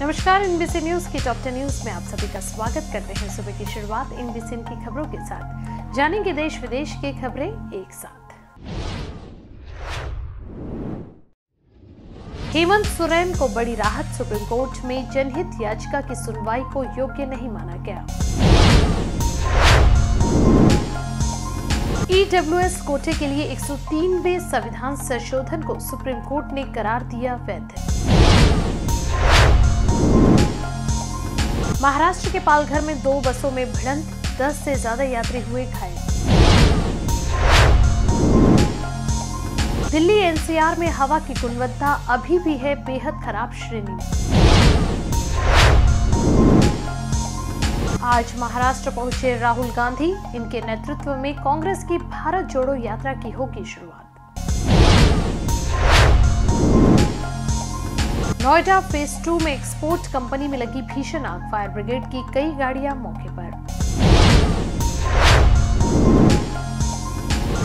नमस्कार INBC news की top ten news में आप सभी का स्वागत करते हैं सुबह की शुरुआत इनबीसी की खबरों के साथ। जानेंगे देश विदेश की खबरें एक साथ। हेमंत सोरेन को बड़ी राहत, सुप्रीम कोर्ट में जनहित याचिका की सुनवाई को योग्य नहीं माना गया। ईडब्ल्यूएस कोटे के लिए 103वें संविधान संशोधन को सुप्रीम कोर्ट ने करार दिया वैध। महाराष्ट्र के पालघर में दो बसों में भिड़ंत 10 से ज़्यादा यात्री हुए घायल। दिल्ली एनसीआर में हवा की गुणवत्ता अभी भी है बेहद खराब श्रेणी आज महाराष्ट्र पहुँचे राहुल गांधी। इनके नेतृत्व में कांग्रेस की भारत जोड़ो यात्रा की होगी शुरुआत। नोएडा फ़ेज़ टू में एक्सपोर्ट कंपनी में लगी भीषण आग, फायर ब्रिगेड की कई गाड़ियाँ मौके पर।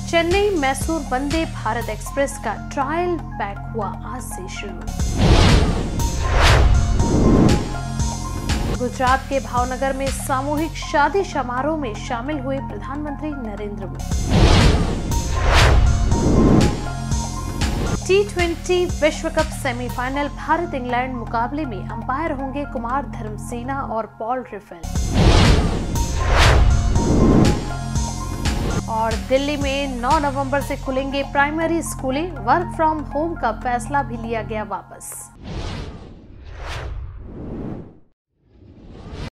चेन्नई मैसूर वंदे भारत एक्सप्रेस का ट्रायल बैक हुआ आज से शुरू। गुजरात के भावनगर में सामूहिक शादी समारोह में शामिल हुए प्रधानमंत्री नरेंद्र मोदी। टी विश्व कप सेमीफाइनल भारत इंग्लैंड मुकाबले में अंपायर होंगे कुमार धर्मसेना और पॉल रिफेल और दिल्ली में 9 नवंबर से खुलेंगे प्राइमरी स्कूलें वर्क फ्रॉम होम का फैसला भी लिया गया वापस।